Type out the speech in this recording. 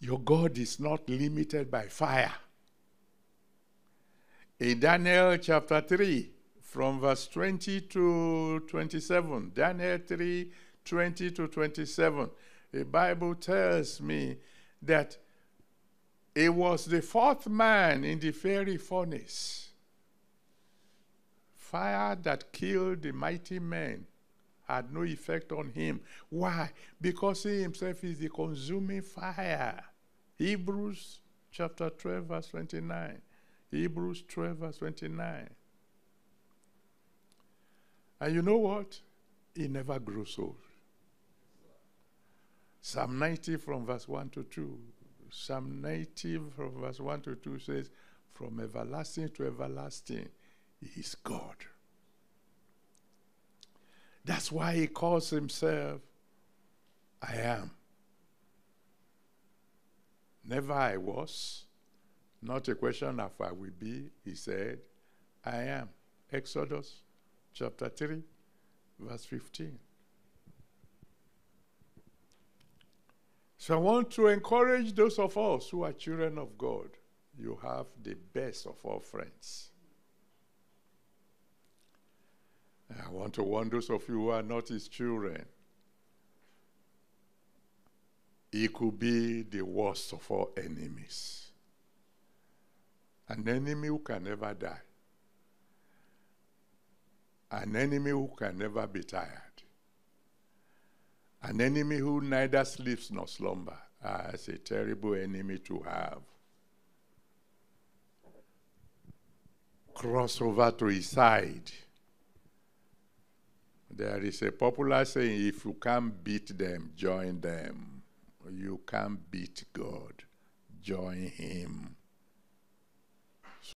Your God is not limited by fire. In Daniel chapter 3, from verse 20 to 27, Daniel 3 20 to 27, the Bible tells me that it was the fourth man in the fiery furnace, fire that killed the mighty men had no effect on him. Why? Because he himself is the consuming fire. Hebrews chapter 12, verse 29. Hebrews 12, verse 29. And you know what? He never grows old. Psalm 90 from verse 1 to 2. Psalm 90 from verse 1 to 2 says, From everlasting to everlasting, he is God. That's why he calls himself I am. Never I was. Not a question of I will be. He said, I am. Exodus chapter 3, verse 15. So I want to encourage those of us who are children of God. You have the best of all friends. I want to warn those of you who are not his children. He could be the worst of all enemies. An enemy who can never die. An enemy who can never be tired. An enemy who neither sleeps nor slumber. Ah, it's a terrible enemy to have. Cross over to his side. There is a popular saying if you can't beat them, join them. You can't beat God, join Him.